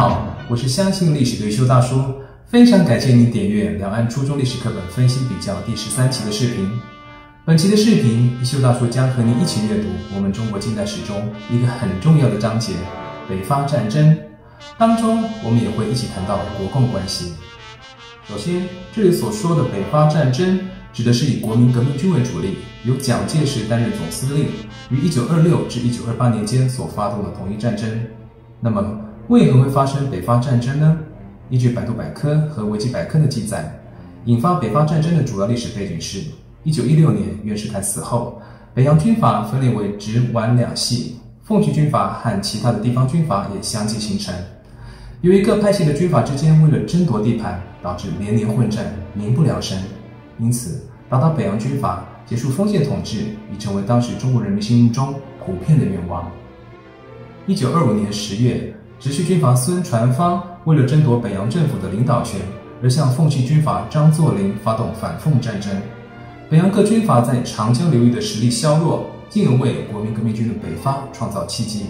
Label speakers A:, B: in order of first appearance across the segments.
A: 好，我是相信历史的修大叔，非常感谢您点阅两岸初中历史课本分析比较第十三期的视频。本期的视频，一休大叔将和您一起阅读我们中国近代史中一个很重要的章节——北伐战争。当中，我们也会一起谈到国共关系。首先，这里所说的北伐战争，指的是以国民革命军为主力，由蒋介石担任总司令，于一九二六至一九二八年间所发动的统一战争。那么，为何会发生北伐战争呢？依据百度百科和维基百科的记载，引发北伐战争的主要历史背景是：一九一六年袁世凯死后，北洋军阀分裂为直皖两系，奉系军阀和其他的地方军阀也相继形成。由于各派系的军阀之间为了争夺地盘，导致连年混战，民不聊生。因此，打倒北洋军阀，结束封建统治，已成为当时中国人民心目中普遍的愿望。一九二五年十月，直系军阀孙传芳为了争夺北洋政府的领导权，而向奉系军阀张作霖发动反奉战争。北洋各军阀在长江流域的实力削弱，进而为国民革命军的北伐创造契机。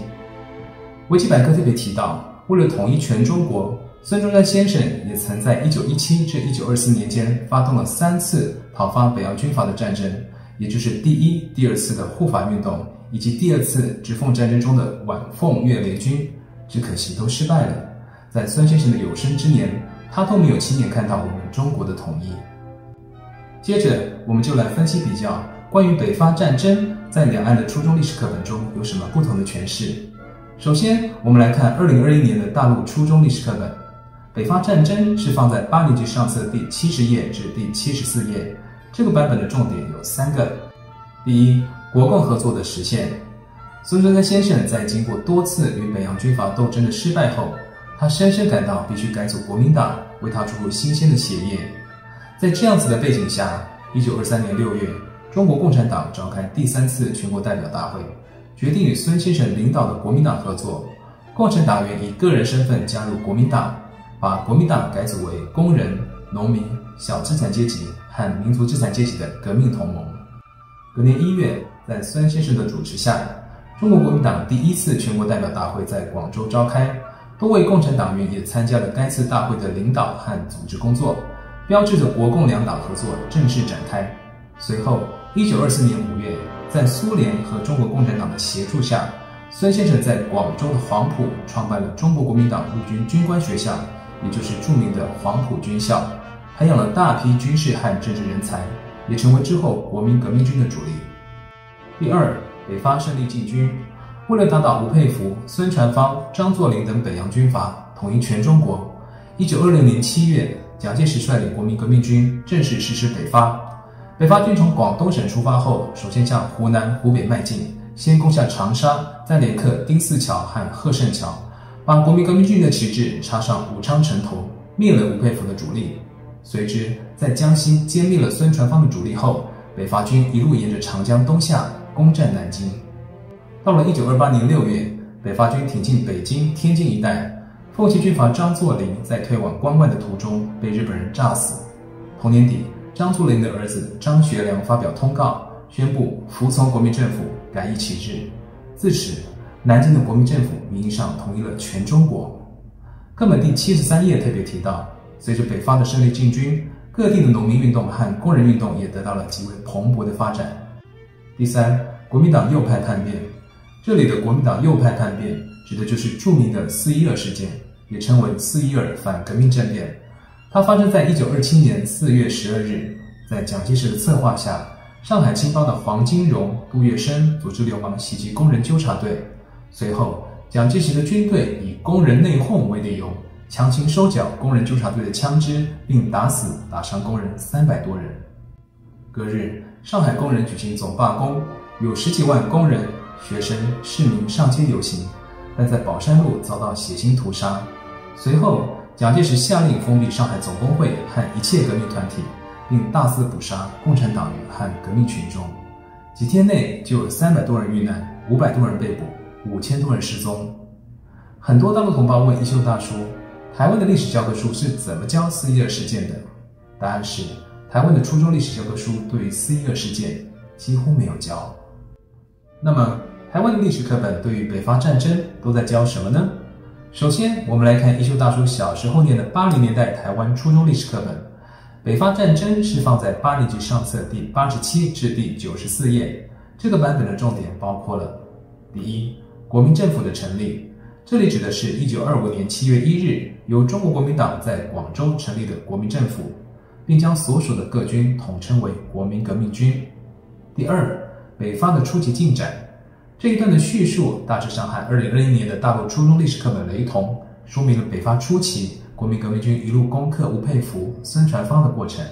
A: 维基百科特别提到。为了统一全中国，孙中山先生也曾在1917至1924年间发动了三次讨伐北洋军阀的战争，也就是第一、第二次的护法运动，以及第二次直奉战争中的皖奉粤联军，只可惜都失败了。在孙先生的有生之年，他都没有亲眼看到我们中国的统一。接着，我们就来分析比较关于北伐战争在两岸的初中历史课本中有什么不同的诠释。首先，我们来看二零二一年的大陆初中历史课本，北伐战争是放在八年级上册第七十页至第七十四页。这个版本的重点有三个：第一，国共合作的实现。孙中山先生在经过多次与北洋军阀斗争的失败后，他深深感到必须改组国民党，为他注入新鲜的血液。在这样子的背景下，一九二三年六月，中国共产党召开第三次全国代表大会。决定与孙先生领导的国民党合作，共产党员以个人身份加入国民党，把国民党改组为工人、农民、小资产阶级和民族资产阶级的革命同盟。隔年一月，在孙先生的主持下，中国国民党第一次全国代表大会在广州召开，多位共产党员也参加了该次大会的领导和组织工作，标志着国共两党合作正式展开。随后，一九二四年五月。在苏联和中国共产党的协助下，孙先生在广州的黄埔创办了中国国民党陆军军官学校，也就是著名的黄埔军校，培养了大批军事和政治人才，也成为之后国民革命军的主力。第二，北伐胜利进军，为了打倒吴佩孚、孙传芳、张作霖等北洋军阀，统一全中国，一九二六年七月，蒋介石率领国民革命军正式实施北伐。北伐军从广东省出发后，首先向湖南、湖北迈进，先攻下长沙，再连克丁四桥和贺胜桥，把国民革命军的旗帜插上武昌城头，灭了吴佩孚的主力。随之，在江西歼灭了孙传芳的主力后，北伐军一路沿着长江东下，攻占南京。到了一九二八年六月，北伐军挺进北京、天津一带，奉系军阀张作霖在退往关外的途中被日本人炸死。同年底。张作霖的儿子张学良发表通告，宣布服从国民政府，改以旗帜。自此，南京的国民政府名义上统一了全中国。课本第七十三页特别提到，随着北伐的胜利进军，各地的农民运动和工人运动也得到了极为蓬勃的发展。第三，国民党右派叛变。这里的国民党右派叛变，指的就是著名的四一二事件，也称为四一二反革命政变。它发生在一九二七年四月十二日，在蒋介石的策划下，上海青帮的黄金荣、杜月笙组织流氓袭击工人纠察队。随后，蒋介石的军队以工人内讧为理由，强行收缴工人纠察队的枪支，并打死、打伤工人三百多人。隔日，上海工人举行总罢工，有十几万工人、学生、市民上街游行，但在宝山路遭到血腥屠杀。随后。蒋介石下令封闭上海总工会和一切革命团体，并大肆捕杀共产党员和革命群众。几天内就有三百多人遇难，五百多人被捕，五千多人失踪。很多大陆同胞问一休大叔：“台湾的历史教科书是怎么教四一二事件的？”答案是：台湾的初中历史教科书对于四一二事件几乎没有教。那么，台湾的历史课本对于北伐战争都在教什么呢？首先，我们来看一休大叔小时候念的八零年代台湾初中历史课本，北伐战争是放在八年级上册第八十七至第九十四页。这个版本的重点包括了：第一，国民政府的成立，这里指的是一九二五年七月一日由中国国民党在广州成立的国民政府，并将所属的各军统称为国民革命军。第二，北伐的初级进展。这一段的叙述大致上和二零二一年的大陆初中历史课本雷同，说明了北伐初期国民革命军一路攻克吴佩孚、孙传芳的过程。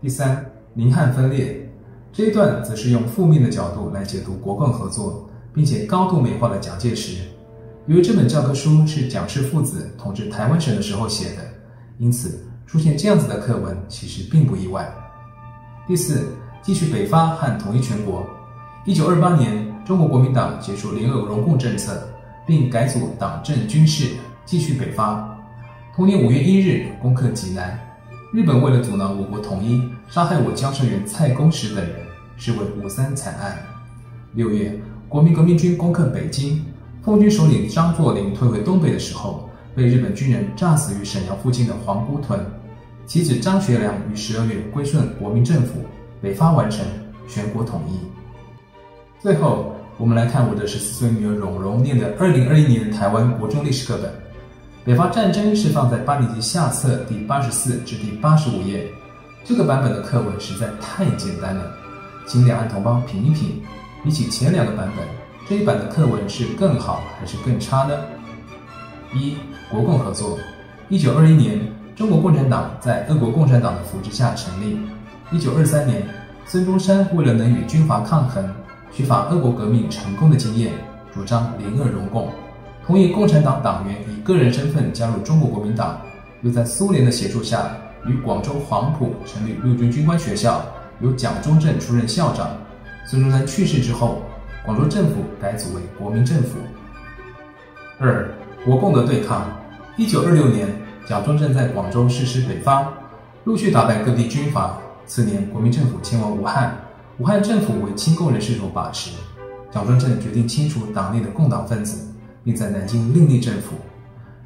A: 第三，宁汉分裂这一段则是用负面的角度来解读国共合作，并且高度美化了蒋介石。由于这本教科书是蒋氏父子统治台湾省的时候写的，因此出现这样子的课文其实并不意外。第四，继续北伐和统一全国。一九二八年。中国国民党结束联俄融共政策，并改组党政军事，继续北伐。同年五月一日，攻克济南。日本为了阻挠我国统一，杀害我交涉员蔡公时等人，是为五三惨案。六月，国民革命军攻克北京，奉军首领张作霖退回东北的时候，被日本军人炸死于沈阳附近的皇姑屯。其子张学良于十二月归顺国民政府，北伐完成，全国统一。最后，我们来看我的十四岁女儿蓉蓉念的二零二一年台湾国中历史课本。北伐战争是放在八年级下册第八十四至第八十五页。这个版本的课文实在太简单了，请两岸同胞品一品，比起前两个版本，这一版的课文是更好还是更差呢？一、国共合作。一九二一年，中国共产党在俄国共产党的扶持下成立。一九二三年，孙中山为了能与军阀抗衡。缺乏俄国革命成功的经验，主张联俄融共，同意共产党党员以个人身份加入中国国民党，又在苏联的协助下，于广州黄埔成立陆军军官学校，由蒋中正出任校长。孙中山去世之后，广州政府改组为国民政府。二国共的对抗。一九二六年，蒋中正在广州实施北伐，陆续打败各地军阀。次年，国民政府迁往武汉。武汉政府为亲共人士所把持，蒋中正决定清除党内的共党分子，并在南京另立政府。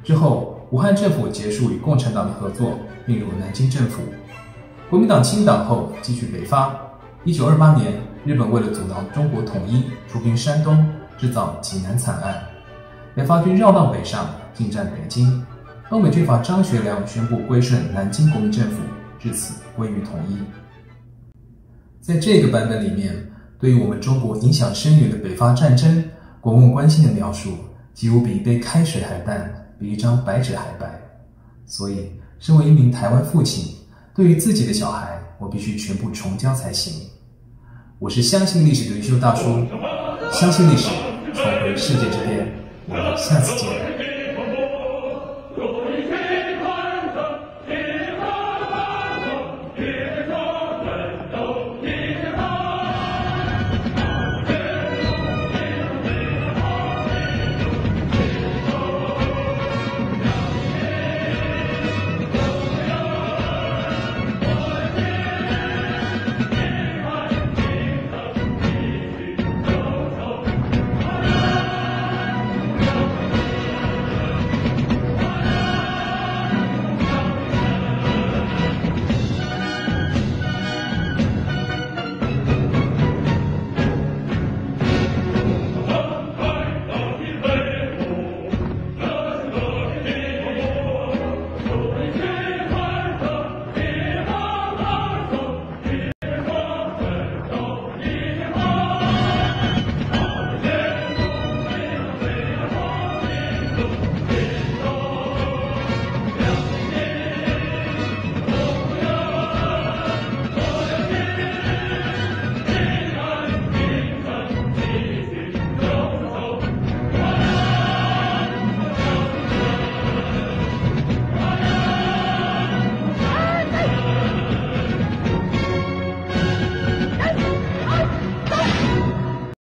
A: 之后，武汉政府结束与共产党的合作，并入南京政府。国民党清党后，继续北伐。一九二八年，日本为了阻挠中国统一，出兵山东，制造济南惨案。北伐军绕道北上，进占北京。东北军阀张学良宣布归顺南京国民政府，至此归于统一。在这个版本里面，对于我们中国影响深远的北伐战争，国共关系的描述，几乎比一杯开水还淡，比一张白纸还白。所以，身为一名台湾父亲，对于自己的小孩，我必须全部重教才行。我是相信历史的优秀大叔，相信历史，重回世界之巅。我们下次见。